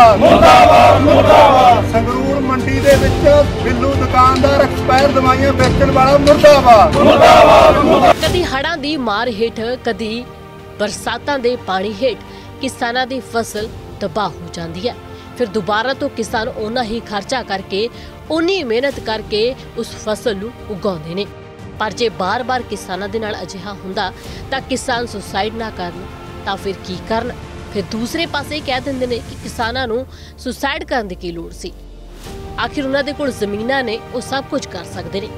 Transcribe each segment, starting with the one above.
ਮੁਰਦਾਬਾਦ। ਮੁਰਦਾਬਾਦ ਮੁਰਦਾਬਾਦ। ਸੰਗਰੂਰ ਮੰਡੀ ਦੇ ਵਿੱਚ ਬਿੱਲੂ ਦੁਕਾਨਦਾਰ ਐਕਸਪਾਇਰ ਦਵਾਈਆਂ ਵੇਚਣ ਵਾਲਾ ਮੁਰਦਾਬਾਦ। ਕਦੀ ਹੜ੍ਹਾਂ ਦੀ ਮਾਰ ਹੇਠ ਕਦੀ ਬਰਸਾਤਾਂ ਦੇ ਪਾਣੀ ਹੇਠ ਕਿਸਾਨਾਂ ਦੀ ਫਸਲ ਤਬਾਹ ਹੋ ਜਾਂਦੀ ਹੈ। ਫਿਰ ਦੁਬਾਰਾ ਤੋਂ ਕਿਸਾਨ ਉਹਨਾਂ ਹੀ ਖਰਚਾ ਕਰਕੇ ਉਨੀ ਮਿਹਨਤ ਕਰਕੇ ਉਸ ਫਸਲ ਨੂੰ ਉਗਾਉਂਦੇ ਨੇ। ਪਰ ਜੇ ਬਾਰ-ਬਾਰ ਕਿਸਾਨਾਂ ਦੇ ਨਾਲ ਅਜਿਹਾ ਹੁੰਦਾ ਤਾਂ ਕਿਸਾਨ ਸੁਸਾਈਡ ਨਾ ਕਰਨ ਤਾਂ ਫਿਰ ਕੀ ਕਰਨ? ਫਿਰ ਦੂਸਰੇ ਪਾਸੇ ਕਹਿ ਦਿੰਦੇ ਨੇ ਕਿ ਕਿਸਾਨਾਂ ਨੂੰ ਸੁਸਾਇਡ ਕਰਨ ਦੀ ਕੀ ਲੋੜ ਸੀ? ਆਖਿਰ ਉਹਨਾਂ ਦੇ ਕੋਲ ਜ਼ਮੀਨਾਂ ਨੇ, ਉਹ ਸਭ ਕੁਝ ਕਰ ਸਕਦੇ ਨੇ।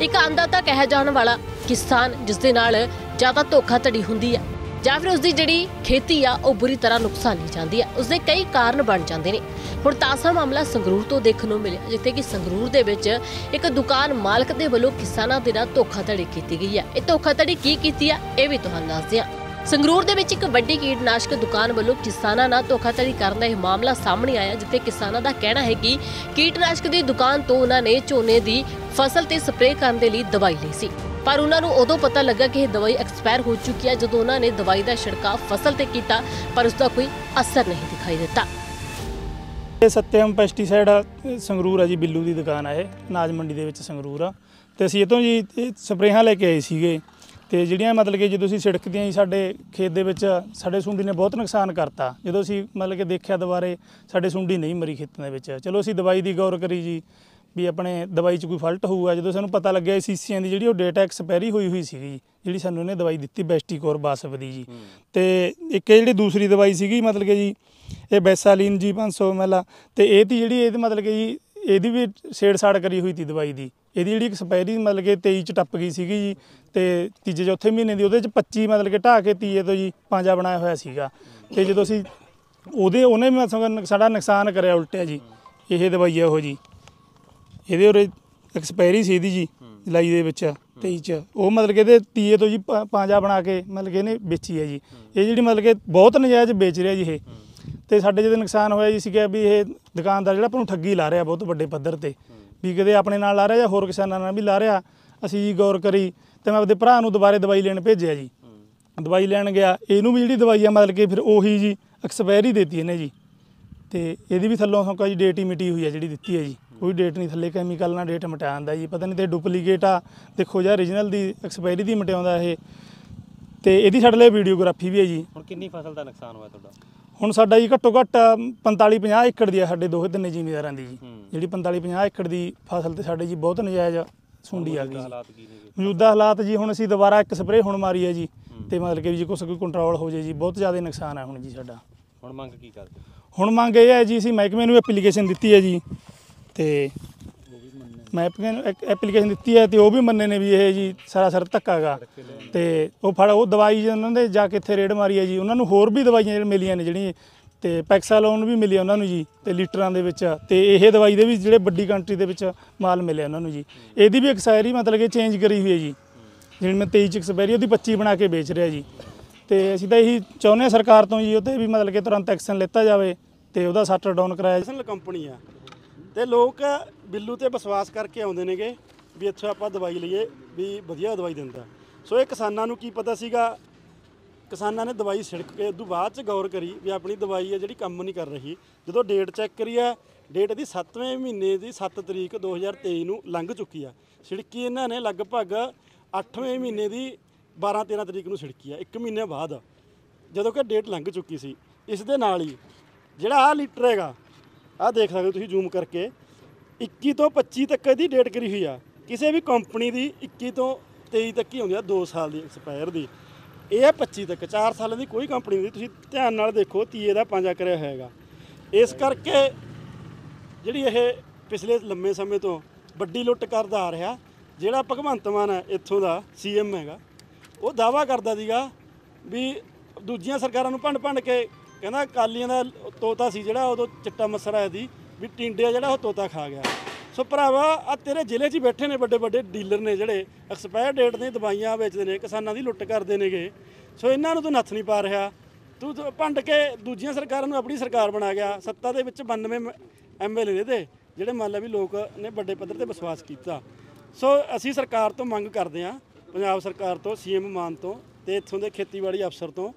ਇੱਕ ਅੰਦਾਤਾ ਕਹਿ ਜਾਣ ਵਾਲਾ ਕਿਸਾਨ ਜਿਸ ਦੇ ਨਾਲ ਜ਼ਿਆਦਾ ਧੋਖਾਧੜੀ ਹੁੰਦੀ ਹੈ ਜਾਂ ਫਿਰ ਉਸ ਦੀ ਜਿਹੜੀ ਖੇਤੀ ਆ, ਉਹ ਬੁਰੀ ਤਰ੍ਹਾਂ ਨੁਕਸਾਨੀ ਜਾਂਦੀ ਹੈ ਉਸ ਦੇ ਕਈ ਕਾਰਨ ਬਣ ਜਾਂਦੇ ਨੇ। ਹੁਣ ਤਾਸਾ ਮਾਮਲਾ ਸੰਗਰੂਰ ਤੋਂ ਦੇਖਣ ਨੂੰ ਮਿਲਿਆ, ਜਿੱਥੇ ਕਿ ਸੰਗਰੂਰ ਦੇ ਵਿੱਚ ਇੱਕ ਦੁਕਾਨ ਮਾਲਕ ਦੇ ਵੱਲੋਂ ਕਿਸਾਨਾਂ ਦੇ ਨਾਲ ਧੋਖਾਧੜੀ ਕੀਤੀ ਗਈ ਹੈ ਇਹ ਧੋਖਾਧੜੀ ਕੀ ਕੀਤੀ ਆ, ਇਹ ਵੀ ਤੁਹਾਨੂੰ ਦੱਸਦੇ ਹਾਂ। ਸੰਗਰੂਰ ਦੇ ਵਿੱਚ ਇੱਕ ਵੱਡੀ ਕੀਟਨਾਸ਼ਕ ਦੁਕਾਨ ਵੱਲੋਂ ਕਿਸਾਨਾਂ ਨਾਲ ਧੋਖਾਧੜੀ ਕਰਨ ਦਾ ਇਹ ਮਾਮਲਾ ਸਾਹਮਣੇ ਆਇਆ, ਜਿੱਥੇ ਕਿਸਾਨਾਂ ਦਾ ਕਹਿਣਾ ਹੈ ਕਿ ਕੀਟਨਾਸ਼ਕ ਦੀ ਦੁਕਾਨ ਤੋਂ ਉਹਨਾਂ ਨੇ ਝੋਨੇ ਦੀ ਫਸਲ ਤੇ ਸਪਰੇਅ ਕਰਨ ਦੇ ਲਈ ਦਵਾਈ ਲਈ ਸੀ। ਪਰ ਉਹਨਾਂ ਨੂੰ ਉਦੋਂ ਪਤਾ ਲੱਗਾ ਕਿ ਇਹ ਦਵਾਈ ਐਕਸਪਾਇਰ ਹੋ ਚੁੱਕੀ ਹੈ ਜਦੋਂ ਉਹਨਾਂ ਨੇ ਦਵਾਈ ਦਾ ਛਿੜਕਾਅ ਫਸਲ ਤੇ ਕੀਤਾ, ਪਰ ਉਸ ਦਾ ਕੋਈ ਅਸਰ ਨਹੀਂ ਦਿਖਾਈ ਦਿੱਤਾ। ਇਹ ਸਤਿਅਮ ਪੈਸਟੀਸਾਈਡ ਸੰਗਰੂਰ ਆ ਜੀ, ਬਿੱਲੂ ਦੀ ਦੁਕਾਨ ਆ ਇਹ, ਅਨਾਜ ਮੰਡੀ ਦੇ ਵਿੱਚ ਸੰਗਰੂਰ ਆ। ਤੇ ਅਸੀਂ ਇਹ ਜੀ ਸਪਰੇਹਾਂ ਲੈ ਕੇ ਆਏ ਸੀਗੇ। ਤੇ ਜਿਹੜੀਆਂ ਮਤਲਬ ਕਿ ਜਦੋਂ ਅਸੀਂ ਛਿੜਕਦੀਆਂ ਜੀ ਸਾਡੇ ਖੇਤ ਦੇ ਵਿੱਚ ਸਾਡੇ ਸੁੰਡੀ ਨੇ ਬਹੁਤ ਨੁਕਸਾਨ ਕਰਤਾ ਜਦੋਂ ਅਸੀਂ ਮਤਲਬ ਕਿ ਦੇਖਿਆ ਦੁਬਾਰੇ ਸਾਡੇ ਸੁੰਡੀ ਨਹੀਂ ਮਰੀ ਖੇਤਾਂ ਦੇ ਵਿੱਚ। ਚਲੋ ਅਸੀਂ ਦਵਾਈ ਦੀ ਗੌਰ ਕਰੀ ਜੀ ਵੀ ਆਪਣੇ ਦਵਾਈ 'ਚ ਕੋਈ ਫਲਟ ਹੋਊਗਾ। ਜਦੋਂ ਸਾਨੂੰ ਪਤਾ ਲੱਗਿਆ ਸੀਸੀਆਂ ਦੀ ਜਿਹੜੀ ਉਹ ਡੇਟਾ ਐਕਸਪਾਇਰੀ ਹੋਈ ਹੋਈ ਸੀਗੀ ਜੀ ਜਿਹੜੀ ਸਾਨੂੰ ਇਹਨੇ ਦਵਾਈ ਦਿੱਤੀ ਬੈਸਟੀਕੋਰ ਬਾਸਫ ਦੀ ਜੀ। ਤੇ ਇੱਕ ਇਹ ਜਿਹੜੀ ਦੂਸਰੀ ਦਵਾਈ ਸੀਗੀ ਮਤਲਬ ਕਿ ਜੀ ਇਹ ਬੈਸਾਲੀਨ ਜੀ 500 ml ਤੇ ਇਹ ਤੀ ਜਿਹੜੀ ਇਹਦੇ ਮਤਲਬ ਕਿ ਜੀ ਇਹਦੀ ਵੀ ਛੇੜਛਾੜ ਕਰੀ ਹੋਈ ਤੀ ਦਵਾਈ ਦੀ। ਇਹਦੀ ਜਿਹੜੀ ਐਕਸਪਾਇਰੀ ਮਤਲਬ ਕਿ 23 ਚ ਟੱਪ ਗਈ ਸੀਗੀ ਜੀ ਤੇ ਤੀਜੇ ਚੌਥੇ ਮਹੀਨੇ ਦੀ ਉਹਦੇ ਚ 25 ਮਤਲਬ ਕਿ ਢਾਹ ਕੇ ਤੀਏ ਤੋਂ ਜੀ ਪੰਜਾ ਬਣਾਇਆ ਹੋਇਆ ਸੀਗਾ। ਤੇ ਜਦੋਂ ਅਸੀਂ ਉਹਦੇ ਉਹਨੇ ਵੀ ਮਤਲਬ ਸਾਡਾ ਨੁਕਸਾਨ ਕਰਿਆ ਉਲਟਿਆ ਜੀ, ਇਹ ਦਵਾਈ ਆ ਉਹ ਜੀ। ਇਹਦੇ ਉਰੇ ਐਕਸਪਾਇਰੀ ਸੀ ਇਹਦੀ ਜੀ, ਜੁਲਾਈ ਦੇ ਵਿੱਚ 23 ਚ। ਉਹ ਮਤਲਬ ਕਿ ਇਹਦੇ ਤੀਏ ਤੋਂ ਜੀ ਪ- ਪੰਜਾ ਬਣਾ ਕੇ ਮਤਲਬ ਕਿ ਇਹਨੇ ਵੇਚੀ ਹੈ ਜੀ। ਇਹ ਜਿਹੜੀ ਮਤਲਬ ਕਿ ਬਹੁਤ ਨਜਾਇਜ਼ ਵੇਚ ਰਿਹਾ ਜੀ ਇਹ। ਤੇ ਸਾਡੇ ਜਿਹਦੇ ਨੁਕਸਾਨ ਹੋਇਆ ਜੀ ਸੀਗਾ ਵੀ ਇਹ ਦੁਕਾਨਦਾਰ ਜਿਹੜਾ ਆਪਾਂ ਨੂੰ ਠੱਗੀ ਲਾ ਰਿਹਾ ਬਹੁਤ ਵੱਡੇ ਪੱਧਰ ਤੇ, ਵੀ ਕਿਤੇ ਆਪਣੇ ਨਾਲ ਲਾ ਰਿਹਾ ਜਾਂ ਹੋਰ ਕਿਸਾਨਾਂ ਨਾਲ ਵੀ ਲਾ ਰਿਹਾ, ਅਸੀਂ ਜੀ ਗੌਰ ਕਰੀ ਤੇ ਮੈਂ ਆਪਦੇ ਭਰਾ ਨੂੰ ਦੁਬਾਰੇ ਦਵਾਈ ਲੈਣ ਭੇਜਿਆ ਜੀ। ਦਵਾਈ ਲੈਣ ਗਿਆ, ਇਹਨੂੰ ਵੀ ਜਿਹੜੀ ਦਵਾਈ ਆ ਮਤਲਬ ਕਿ ਫਿਰ ਉਹੀ ਜੀ ਐਕਸਪਾਇਰੀ ਦੇਤੀ ਇਹਨੇ ਜੀ। ਤੇ ਇਹਦੀ ਵੀ ਥੱਲੋਂ ਸੌਂਕਾ ਜੀ ਡੇਟ ਹੀ ਮਿਟੀ ਹੋਈ ਆ ਜਿਹੜੀ ਦਿੱਤੀ ਹੈ ਜੀ। ਕੋਈ ਡੇਟ ਨਹੀਂ ਥੱਲੇ ਕੈਮੀਕਲ ਨਾਲ ਡੇਟ ਮਟਾਉਂਦਾ ਜੀ। ਪਤਾ ਨਹੀਂ ਤੇ ਡੁਪਲੀਕੇਟ ਆ, ਦੇਖੋ ਜਾਂ origignal ਦੀ ਐਕਸਪਾਇਰੀ ਦੀ ਮਟਾਉਂਦਾ ਇਹ। ਤੇ ਇਹਦੀ ਸਾਡੇ ਲਈ ਵੀਡੀਓਗ੍ਰਾਫੀ ਵੀ ਹੈ ਜੀ। ਹੁਣ ਕਿੰਨੀ ਫਸਲ ਦਾ ਨੁਕਸਾਨ ਹੋਇਆ ਤੁਹਾਡਾ? ਹੁਣ ਸਾਡਾ ਜੀ ਘੱਟੋ ਘੱਟ 45 50 ਏਕੜ ਦੀ ਆ ਸਾਡੇ ਦੋਹੇ ਤਿੰਨੇ ਜ਼ਿਮੀਦਾਰਾਂ ਦੀ ਜੀ। ਜਿਹੜੀ 45 50 ਏਕੜ ਦੀ ਫਸਲ ਤੇ ਸਾਡੇ ਜੀ ਬਹੁਤ ਨਜਾਇਜ਼ ਸੁੰਡੀ ਆ ਗਈ ਮੌਜੂਦਾ ਹਾਲਾਤ ਜੀ? ਹੁਣ ਅਸੀਂ ਦੁਬਾਰਾ ਇੱਕ ਸਪਰੇਅ ਹੁਣ ਮਾਰੀ ਹੈ ਜੀ ਤੇ ਮਤਲਬ ਕਿ ਜੀ ਕੁਛ ਕੋਈ ਕੰਟਰੋਲ ਹੋ ਜੇ ਜੀ ਬਹੁਤ ਜ਼ਿਆਦਾ ਨੁਕਸਾਨ ਹੈ ਹੁਣ ਜੀ ਸਾਡਾ। ਹੁਣ ਮੰਗ ਕੀ ਕਰਦੇ? ਹੁਣ ਮੰਗ ਇਹ ਹੈ ਜੀ ਅਸੀਂ ਮਹਿਕਮੇ ਨੂੰ ਐਪਲੀਕੇਸ਼ਨ ਦਿੱਤੀ ਹੈ ਜੀ ਤੇ ਮਹਿਕਮੇ ਨੂੰ ਐਪਲੀਕੇਸ਼ਨ ਦਿੱਤੀ ਹੈ ਤੇ ਉਹ ਵੀ ਮੰਨੇ ਨੇ ਵੀ ਇਹ ਜੀ ਸਰਾਸਰ ਧੱਕਾ ਗਾ ਤੇ ਉਹ ਫੜ, ਉਹ ਦਵਾਈ ਜੀ ਉਹਨਾਂ ਦੇ ਜਾ ਕੇ ਇੱਥੇ ਰੇਡ ਮਾਰੀ ਹੈ ਜੀ। ਉਹਨਾਂ ਨੂੰ ਹੋਰ ਵੀ ਦਵਾਈਆਂ ਮਿਲੀਆਂ ਨੇ ਜਿਹੜੀਆਂ, ਤੇ ਪੈਕਸਾਲੋਨ ਵੀ ਮਿਲੀ ਉਹਨਾਂ ਨੂੰ ਜੀ, ਤੇ ਲੀਟਰਾਂ ਦੇ ਵਿੱਚ। ਤੇ ਇਹ ਦਵਾਈ ਦੇ ਵੀ ਜਿਹੜੇ ਵੱਡੀ ਕੰਟਰੀ ਦੇ ਵਿੱਚ ਮਾਲ ਮਿਲਿਆ ਉਹਨਾਂ ਨੂੰ ਜੀ। ਇਹਦੀ ਵੀ ਐਕਸਪਾਇਰੀ ਮਤਲਬ ਕਿ ਚੇਂਜ ਕਰੀ ਹੋਈ ਹੈ ਜੀ। ਜਿਹੜੀ ਮੈਂ 23 ਚ ਐਕਸਪਾਇਰੀ ਉਹਦੀ 25 ਬਣਾ ਕੇ ਵੇਚ ਰਿਹਾ ਜੀ। ਤੇ ਅਸੀਂ ਤਾਂ ਇਹੀ ਚਾਹੁੰਦੇ ਹਾਂ ਸਰਕਾਰ ਤੋਂ ਜੀ ਉਹ ਤੇ ਵੀ ਮਤਲਬ ਕਿ ਤੁਰੰਤ ਐਕਸ਼ਨ ਲਿੱਤਾ ਜਾਵੇ ਤੇ ਉਹਦਾ ਸੱਟਰ ਡਾਊਨ ਕਰਾਇਆ ਨੈਸ਼ਨਲ ਕੰਪਨੀ ਆ। ਤੇ ਲੋਕ ਬਿੱਲੂ ਤੇ ਵਿਸ਼ਵਾਸ ਕਰਕੇ ਆਉਂਦੇ ਨੇਗੇ ਵੀ ਇੱਥੋਂ ਆਪਾਂ ਦਵਾਈ ਲਈਏ, ਵੀ ਵਧੀਆ ਦਵਾਈ ਦਿੰਦਾ। ਸੋ ਇਹ ਕਿਸਾਨਾਂ ਨੂੰ ਕੀ ਪਤਾ ਸੀਗਾ? ਕਿਸਾਨਾਂ ਨੇ ਦਵਾਈ ਛਿੜਕ ਕੇ ਉਦੋਂ ਬਾਅਦ ਚ ਗੌਰ ਕਰੀ ਵੀ ਆਪਣੀ ਦਵਾਈ ਹੈ ਜਿਹੜੀ ਕੰਮ ਨਹੀਂ ਕਰ ਰਹੀ। ਜਦੋਂ ਡੇਟ ਚੈੱਕ ਕਰੀ ਹੈ ਡੇਟ ਦੀ 7ਵੇਂ ਮਹੀਨੇ ਦੀ 7 ਤਰੀਕ 2023 ਨੂੰ ਲੰਘ ਚੁੱਕੀ ਆ। ਛਿੜਕੀ ਇਹਨਾਂ ਨੇ ਲਗਭਗ 8ਵੇਂ ਮਹੀਨੇ ਦੀ 12 13 ਤਰੀਕ ਨੂੰ ਛਿੜਕੀ ਆ 1 ਮਹੀਨੇ ਬਾਅਦ। ਜਦੋਂ ਕਿ ਡੇਟ ਲੰਘ ਚੁੱਕੀ ਸੀ। ਇਸ ਦੇ ਨਾਲ ਹੀ ਜਿਹੜਾ ਆ ਲੀਟਰ ਹੈਗਾ ਆ ਦੇਖ ਸਕਦੇ ਹੋ ਤੁਸੀਂ ਜ਼ੂਮ ਕਰਕੇ। 21 ਤੋਂ 25 ਤੱਕ ਇਹਦੀ ਡੇਟ ਕਰੀ ਹੋਈ ਆ। ਕਿਸੇ ਵੀ ਕੰਪਨੀ ਦੀ 21 ਤੋਂ 23 ਤੱਕ ਹੀ ਹੁੰਦੀ ਆ 2 ਸਾਲ ਦੀ ਐਕਸਪਾਇਰ ਦੀ। ਇਹ ਹੈ 25 ਤੱਕ 4 ਸਾਲਾਂ ਦੀ ਕੋਈ ਕੰਪਨੀ ਨਹੀਂ। ਤੁਸੀਂ ਧਿਆਨ ਨਾਲ ਦੇਖੋ, ਤੀਏ ਦਾ ਪੰਜਾ ਕਰਿਆ ਹੋਏਗਾ ਇਸ ਕਰਕੇ ਜਿਹੜੀ ਇਹ ਪਿਛਲੇ ਲੰਮੇ ਸਮੇਂ ਤੋਂ ਵੱਡੀ ਲੁੱਟ ਕਰਦਾ ਆ ਰਿਹਾ, ਜਿਹੜਾ ਭਗਵੰਤ ਮਾਨ ਹੈ ਇੱਥੋਂ ਦਾ ਸੀਐਮ ਹੈਗਾ, ਉਹ ਦਾਵਾ ਕਰਦਾ ਸੀਗਾ ਵੀ ਦੂਜੀਆਂ ਸਰਕਾਰਾਂ ਨੂੰ ਭੰਡ ਭੰਡ ਕੇ ਕਹਿੰਦਾ ਅਕਾਲੀਆਂ ਦਾ ਤੋਤਾ ਸੀ ਜਿਹੜਾ, ਉਦੋਂ ਚਿੱਟਾ ਮੱਸਰ ਆਇਆ ਸੀ। ਵੀ ਟਿੰਡਿਆ ਜਿਹੜਾ ਉਹ ਤੋਤਾ ਖਾ ਗਿਆ। ਸੋ ਭਰਾਵਾ ਆ ਤੇਰੇ ਜ਼ਿਲ੍ਹੇ 'ਚ ਹੀ ਬੈਠੇ ਨੇ ਵੱਡੇ ਵੱਡੇ ਡੀਲਰ ਨੇ ਜਿਹੜੇ। ਐਕਸਪਾਇਰ ਡੇਟ ਦੀਆਂ ਦਵਾਈਆਂ ਵੇਚਦੇ ਨੇ, ਕਿਸਾਨਾਂ ਦੀ ਲੁੱਟ ਕਰਦੇ ਨੇਗੇ। ਸੋ ਇਹਨਾਂ ਨੂੰ ਤੂੰ ਨੱਥ ਨਹੀਂ ਪਾ ਰਿਹਾ। ਤੂੰ ਭੰਡ ਕੇ ਦੂਜੀਆਂ ਸਰਕਾਰਾਂ ਨੂੰ ਆਪਣੀ ਸਰਕਾਰ ਬਣਾ ਗਿਆ। ਸੱਤਾ ਦੇ ਵਿੱਚ 92 ਐਮਐਲਏ ਨੇ ਤੇ ਜਿਹੜੇ ਮੰਨ ਲਾ ਵੀ ਲੋਕ ਨੇ ਵੱਡੇ ਪੱਧਰ ਤੇ ਵਿਸ਼ਵਾਸ ਕੀਤਾ। ਸੋ ਅਸੀਂ ਸਰਕਾਰ ਤੋਂ ਮੰਗ ਕਰਦੇ ਹਾਂ, ਪੰਜਾਬ ਸਰਕਾਰ ਤੋਂ ਸੀਐਮ ਮਾਨ ਤੋਂ ਤੇ ਇੱਥੋਂ ਦੇ ਖੇਤੀਬਾੜੀ ਅਫਸਰ ਤੋਂ,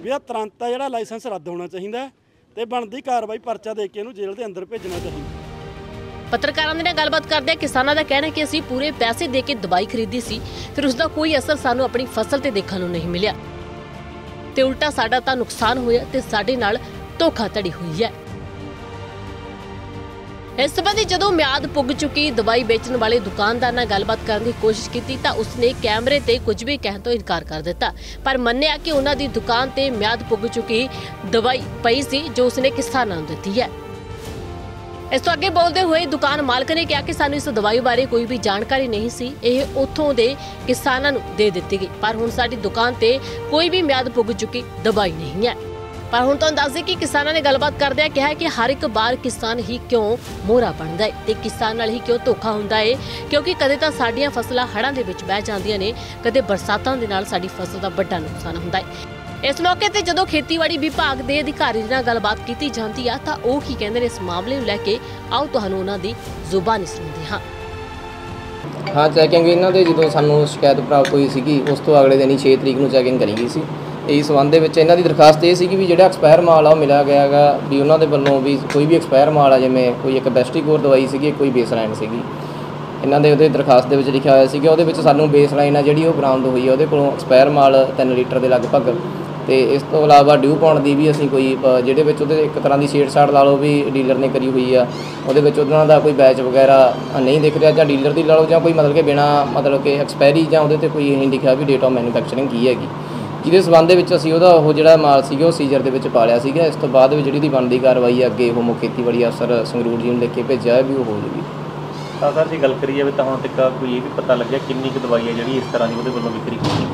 ਵੀ ਇਹ ਤੁਰੰਤ ਆ ਜਿਹੜਾ ਲਾਇਸੈਂਸ ਰੱਦ ਹੋਣਾ ਚਾਹੀਦਾ। ਤੇ ਬਣਦੀ ਕਾਰਵਾਈ ਪਰਚਾ ਦੇ ਕੇ ਇਹਨੂੰ ਜੇਲ੍ਹ ਦੇ ਅੰਦਰ ਭੇਜਣਾ ਚਾਹੀਦਾ। ਪੱਤਰਕਾਰਾਂ ਦੇ ਨਾਲ ਗੱਲਬਾਤ ਕਰਦੇ ਕਿਸਾਨਾਂ ਦਾ ਕਹਿਣਾ ਕਿ ਅਸੀਂ ਪੂਰੇ ਪੈਸੇ ਦੇ ਕੇ ਦਵਾਈ ਖਰੀਦੀ ਸੀ, ਫਿਰ ਉਸ ਦਾ ਕੋਈ ਅਸਰ ਸਾਨੂੰ ਆਪਣੀ ਫਸਲ ਤੇ ਦੇਖਣ ਨੂੰ ਨਹੀਂ ਮਿਲਿਆ। ਤੇ ਉਲਟਾ ਸਾਡਾ ਤਾਂ ਨੁਕਸਾਨ ਹੋਇਆ ਤੇ ਸਾਡੇ ਨਾਲ ਧੋਖਾਧੜੀ ਹੋਈ ਹੈ। ਇਸ ਸੰਬੰਧੀ ਜਦੋਂ ਮਿਆਦ ਪੁੱਗ ਚੁੱਕੀ, ਦਵਾਈ ਵੇਚਣ ਵਾਲੇ ਦੁਕਾਨਦਾਰ ਨਾਲ ਗੱਲਬਾਤ ਕਰਨ ਦੀ ਕੋਸ਼ਿਸ਼ ਕੀਤੀ ਤਾਂ ਉਸਨੇ ਕੈਮਰੇ ਤੇ ਕੁਝ ਵੀ ਕਹਿਣ ਤੋਂ ਇਨਕਾਰ ਕਰ ਦਿੱਤਾ। ਪਰ ਮੰਨਿਆ ਕਿ ਉਹਨਾਂ ਦੀ ਦੁਕਾਨ ਤੇ ਮਿਆਦ ਪੁੱਗ ਚੁੱਕੀ ਦਵਾਈ ਪਈ ਸੀ, ਜੋ ਉਸਨੇ ਕਿਸਾਨਾਂ ਨੂੰ ਦਿੱਤੀ ਹੈ। ਇਸ ਤੋਂ ਅੱਗੇ ਬੋਲਦੇ ਹੋਏ ਦੁਕਾਨ ਮਾਲਕ ਨੇ ਕਿਹਾ ਕਿ ਸਾਨੂੰ ਇਸ ਦਵਾਈ ਬਾਰੇ ਕੋਈ ਵੀ ਜਾਣਕਾਰੀ ਨਹੀਂ ਸੀ। ਇਹ ਉੱਥੋਂ ਦੇ ਕਿਸਾਨਾਂ ਨੂੰ ਦੇ ਦਿੱਤੀ ਗਈ। ਪਰ ਹੁਣ ਸਾਡੀ ਦੁਕਾਨ ਤੇ ਕੋਈ ਵੀ ਮਿਆਦ ਪੁੱਗ ਚੁੱਕੀ ਦਵਾਈ ਨਹੀਂ ਹੈ। ਪਰ ਹੁਣ ਤੁਹਾਨੂੰ ਦੱਸ ਦੇ ਕਿ ਕਿਸਾਨਾਂ ਨੇ ਗੱਲਬਾਤ ਕਰਦਿਆਂ ਕਿਹਾ ਕਿ ਹਰ ਇੱਕ ਵਾਰ ਕਿਸਾਨ ਹੀ ਕਿਉਂ ਮੋਹਰਾ ਬਣਦਾ ਹੈ ਤੇ ਕਿਸਾਨ ਨਾਲ ਹੀ ਕਿਉਂ ਧੋਖਾ ਹੁੰਦਾ ਹੈ ਕਿਉਂਕਿ ਕਦੇ ਤਾਂ ਸਾਡੀਆਂ ਫਸਲਾਂ ਹੜ੍ਹਾਂ ਦੇ ਵਿੱਚ ਬਹਿ ਜਾਂਦੀਆਂ ਨੇ, ਕਦੇ ਬਰਸਾਤਾਂ ਦੇ ਨਾਲ ਸਾਡੀ ਫਸਲ ਦਾ ਵੱਡਾ ਨੁਕਸਾਨ ਹੁੰਦਾ ਹੈ ਇਸ ਮੌਕੇ ਤੇ ਜਦੋਂ ਖੇਤੀਬਾੜੀ ਵਿਭਾਗ ਦੇ ਅਧਿਕਾਰੀ ਨਾਲ ਗੱਲਬਾਤ ਕੀਤੀ ਜਾਂਦੀ ਆ, ਤਾਂ ਉਹ ਕੀ ਕਹਿੰਦੇ ਨੇ ਇਸ ਮਾਮਲੇ ਨੂੰ ਲੈ ਕੇ ਆਓ ਤੁਹਾਨੂੰ ਉਹਨਾਂ ਦੀ ਜ਼ੁਬਾਨੀ ਸੁਣਦੇ ਹਾਂ। ਹਾਂ, ਚੈਕਿੰਗ ਇਹਨਾਂ ਦੇ ਜਦੋਂ ਸਾਨੂੰ ਸ਼ਿਕਾਇਤ ਪ੍ਰਾਪਤ ਹੋਈ ਸੀਗੀ, ਉਸ ਤੋਂ ਅਗਲੇ ਦਿਨ ਹੀ 6 ਤਰੀਕ ਨੂੰ ਚੈਕਿੰਗ ਕਰੀ ਗਈ ਸੀ। ਇਸ ਸੰਬੰਧ ਦੇ ਵਿੱਚ ਇਹਨਾਂ ਦੀ ਦਰਖਾਸਤ ਇਹ ਸੀਗੀ ਵੀ ਜਿਹੜਾ ਐਕਸਪਾਇਰ ਮਾਲ ਆ ਉਹ ਮਿਲਿਆ ਗਿਆ ਹੈਗਾ ਵੀ ਉਹਨਾਂ ਦੇ ਵੱਲੋਂ ਵੀ ਕੋਈ ਵੀ ਐਕਸਪਾਇਰ ਮਾਲ ਆ, ਜਿਵੇਂ ਕੋਈ ਇੱਕ ਬੈਸਟੀਕੋਰ ਦਵਾਈ ਸੀਗੀ ਕੋਈ ਬੇਸਲਾਈਨ ਸੀਗੀ। ਇਹਨਾਂ ਦੇ ਉਹਦੇ ਦਰਖਾਸਤ ਦੇ ਵਿੱਚ ਲਿਖਿਆ ਹੋਇਆ ਸੀਗਾ, ਉਹਦੇ ਵਿੱਚ ਸਾਨੂੰ ਬੇਸਲਾਈਨ ਆ ਜਿਹੜੀ ਉਹ ਬਰਾਮਦ ਹੋਈ ਆ, ਉਹਦੇ ਕੋਲੋਂ ਐਕਸਪਾਇਰ ਮਾਲ 3 ਲੀਟਰ ਦੇ ਲਗਭਗ। ਤੇ ਇਸ ਤੋਂ ਇਲਾਵਾ ਡਿਊ ਪਾਉਣ ਦੀ ਵੀ ਅਸੀਂ ਕੋਈ ਜਿਹਦੇ ਵਿੱਚ ਉਹਦੇ ਇੱਕ ਤਰ੍ਹਾਂ ਦੀ ਛੇੜਛਾੜ ਲਾ ਲਓ ਵੀ ਡੀਲਰ ਨੇ ਕਰੀ ਹੋਈ ਆ, ਉਹਦੇ ਵਿੱਚ ਉਹਨਾਂ ਦਾ ਕੋਈ ਬੈਚ ਵਗੈਰਾ ਨਹੀਂ ਦਿਖ ਰਿਹਾ ਜਾਂ ਡੀਲਰ ਦੀ ਲਾ ਲਓ ਜਾਂ ਕੋਈ ਮਤਲਬ ਕਿ ਬਿਨਾ ਮਤਲਬ ਕਿ ਐਕਸਪਾਇਰੀ ਜਾਂ ਉਹਦੇ ਤੇ ਕੋਈ ਇਹ ਨਹੀਂ ਲਿਖਿਆ ਵੀ ਡੇਟ ਆਫ ਮੈਨੂਫੈਕਚਰਿੰਗ ਕੀ ਹੈਗੀ। ਜਿਹਦੇ ਸਬੰਧ ਦੇ ਵਿੱਚ ਅਸੀਂ ਉਹਦਾ ਉਹ ਜਿਹੜਾ ਮਾਲ ਸੀਗਾ, ਉਹ ਸੀਜ਼ਰ ਦੇ ਵਿੱਚ ਪਾ ਲਿਆ ਸੀਗਾ। ਇਸ ਤੋਂ ਬਾਅਦ ਵੀ ਜਿਹੜੀ ਦੀ ਬਣਦੀ ਕਾਰਵਾਈ ਹੈ ਅੱਗੇ ਉਹ ਮੁੱਖ ਖੇਤੀਬਾੜੀ ਅਫਸਰ ਸੰਗਰੂਰ ਜੀ ਨੂੰ ਲਿਖ ਕੇ ਭੇਜਿਆ ਹੈ ਵੀ ਉਹ ਹੋ ਜੂਗੀ। ਤਾਂ ਸਰ, ਜੇ ਗੱਲ ਕਰੀਏ ਜਾਵੇ ਤਾਂ ਹੁਣ ਤੱਕ ਕੋਈ ਇਹ ਵੀ ਪਤਾ ਲੱਗਿਆ ਕਿੰਨੀ ਕੁ ਦਵਾਈ ਹੈ ਜਿਹੜੀ ਇਸ ਤਰ੍ਹਾਂ ਦੀ ਉਹਦੇ ਵੱਲੋਂ ਵਿਕਰੀ ਕੀਤੀ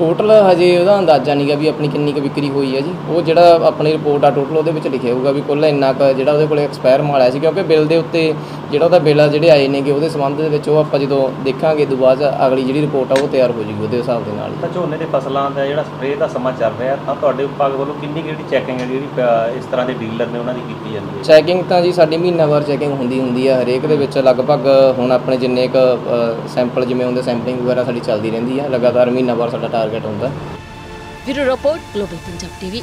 ਟੋਟਲ ਹਜੇ ਉਹਦਾ ਅੰਦਾਜ਼ਾ ਨਹੀਂਗਾ ਵੀ ਆਪਣੀ ਕਿੰਨੀ ਕੁ ਵਿਕਰੀ ਹੋਈ ਹੈ ਜੀ। ਉਹ ਜਿਹੜਾ ਆਪਣੀ ਰਿਪੋਰਟ ਆ ਟੋਟਲ ਉਹਦੇ ਵਿੱਚ ਲਿਖਿਆ ਹੋਊਗਾ ਵੀ ਕੁੱਲ ਇੰਨਾ ਕੁ ਜਿਹੜਾ ਉਹਦੇ ਕੋਲੇ ਐਕਸਪਾਇਰ ਮਾਲ ਆਇਆ ਸੀ ਕਿਉਂਕਿ ਬਿੱਲ ਦੇ ਉੱਤੇ ਜਿਹੜਾ ਉਹਦਾ ਬਿੱਲ ਆ ਜਿਹੜੇ ਆਏ ਨੇਗੇ ਉਹਦੇ ਸੰਬੰਧ ਦੇ ਵਿੱਚ ਉਹ ਆਪਾਂ ਜਦੋਂ ਦੇਖਾਂਗੇ ਦੁਬਾਰਾ ਅਗਲੀ ਜਿਹੜੀ ਰਿਪੋਰਟ ਆ ਉਹ ਤਿਆਰ ਹੋ ਜੂਗੀ ਉਹਦੇ ਹਿਸਾਬ ਦੇ ਨਾਲ ਹੀ। ਤਾਂ ਝੋਨੇ ਦੇ ਫਸਲਾਂ ਦਾ ਜਿਹੜਾ ਸਪਰੇਅ ਦਾ ਸਮਾਂ ਚੱਲ ਰਿਹਾ ਤਾਂ ਤੁਹਾਡੇ ਵਿਭਾਗ ਵੱਲੋਂ ਕਿੰਨੀ ਕੁ ਜਿਹੜੀ ਚੈਕਿੰਗ ਹੈ ਜਿਹੜੀ ਇਸ ਤਰ੍ਹਾਂ ਦੇ ਡੀਲਰ ਨੇ ਉਹਨਾਂ ਦੀ ਕੀਤੀ ਜਾਂਦੀ ਹੈ? ਚੈਕਿੰਗ ਤਾਂ ਜੀ ਸਾਡੀ ਮਹੀਨਾਵਾਰ ਚੈਕਿੰਗ ਹੁੰਦੀ ਹੁੰਦੀ ਆ ਹਰੇਕ ਦੇ ਵਿੱਚ ਲਗਭਗ ਹੁਣ ਆਪਣੇ ਜਿੰਨੇ ਕ ਸੈਂਪਲ ਜਿਵੇਂ ਹੁੰਦੇ ਸੈਂਪਲਿੰਗ ਵਗੈਰਾ ਸਾਡੀ ਚੱਲਦੀ ਰਹਿੰਦੀ ਆ ਲਗਾਤਾਰ ਮਹੀਨਾਵਾਰ ਸਾਡਾ ਟਾਰਗੇਟ ਹੁੰਦਾ video report global Punjab TV